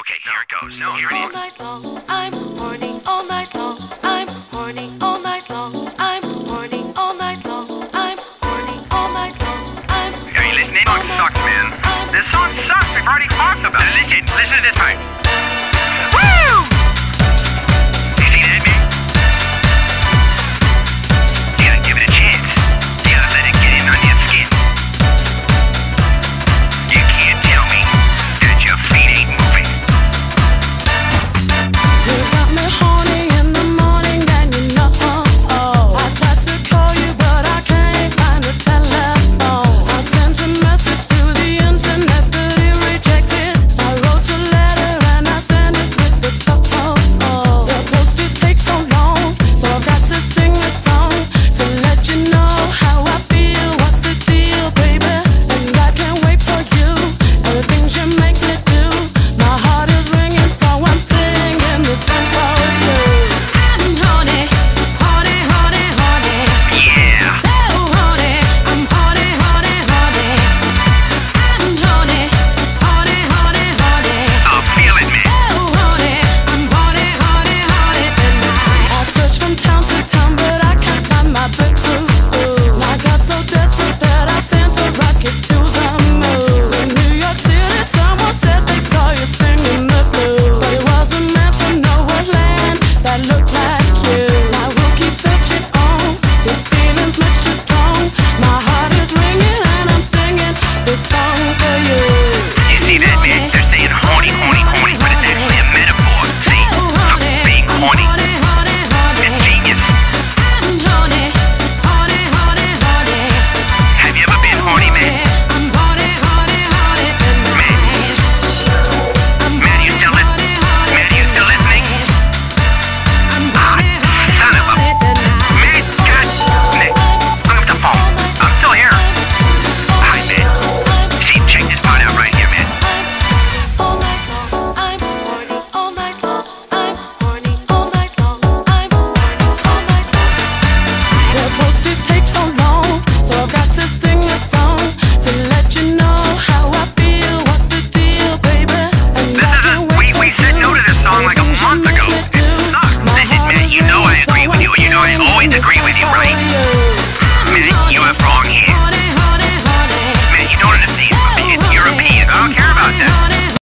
Okay, here it goes. No, here it is. All night long, I'm horny. All night long, I'm horny. All night long, I'm horny. All night long, I'm horny. All night long, I'm. Are you listening? This song sucks, man. This song sucks. We've already talked about it. Listen, listen to this part.